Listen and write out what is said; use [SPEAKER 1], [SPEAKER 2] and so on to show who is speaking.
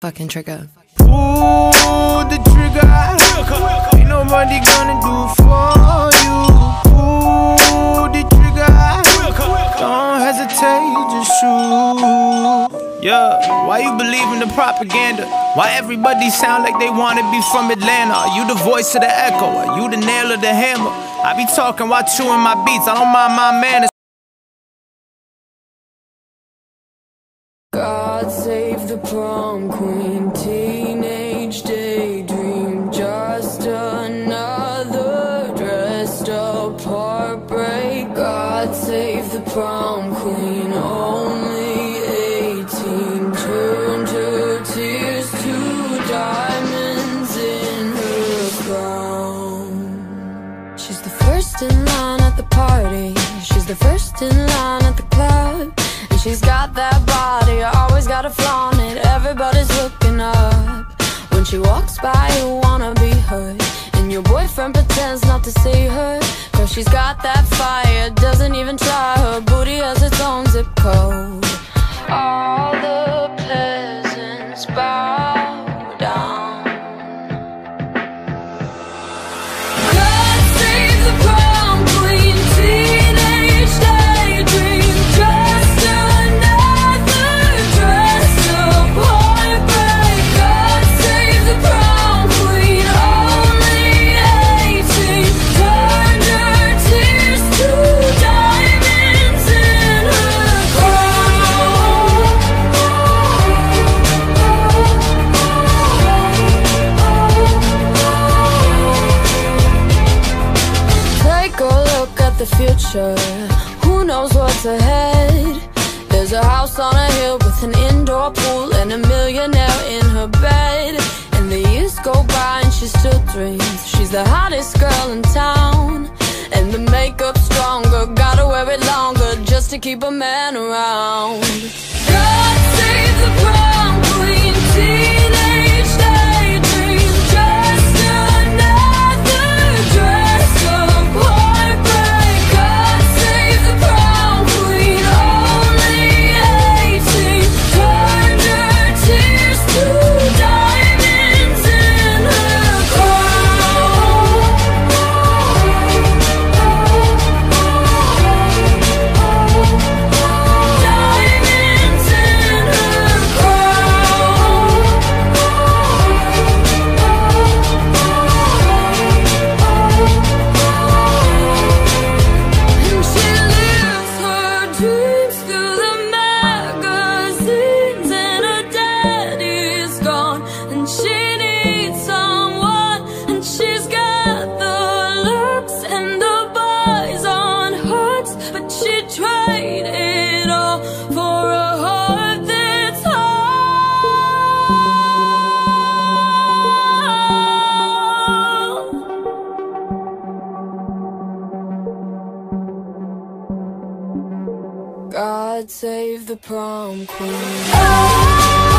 [SPEAKER 1] Fucking trigger.
[SPEAKER 2] Pull the trigger. Ain't nobody gonna do for you. Pull the trigger. Don't hesitate, just shoot. Yeah, why you believe in the propaganda? Why everybody sound like they wanna be from Atlanta? Are you the voice of the echo? Are you the nail of the hammer? I be talking while chewing my beats. I don't mind my manners.
[SPEAKER 3] The prom queen, teenage daydream, just another dressed up heartbreak. God save the prom queen, only 18, turned her tears to diamonds in her crown. She's the first in line at the party, she's the first in line at the club. And she's got that body, always got a it. She walks by, you wanna be her. And your boyfriend pretends not to see her. Cause she's got that fire, doesn't even try. Her booty has its own zip code. All future. Who knows what's ahead? There's a house on a hill with an indoor pool and a millionaire in her bed. And the years go by and she still dreams. She's the hottest girl in town. And the makeup's stronger, gotta wear it longer just to keep a man around. God save the prom queen, God save the prom queen.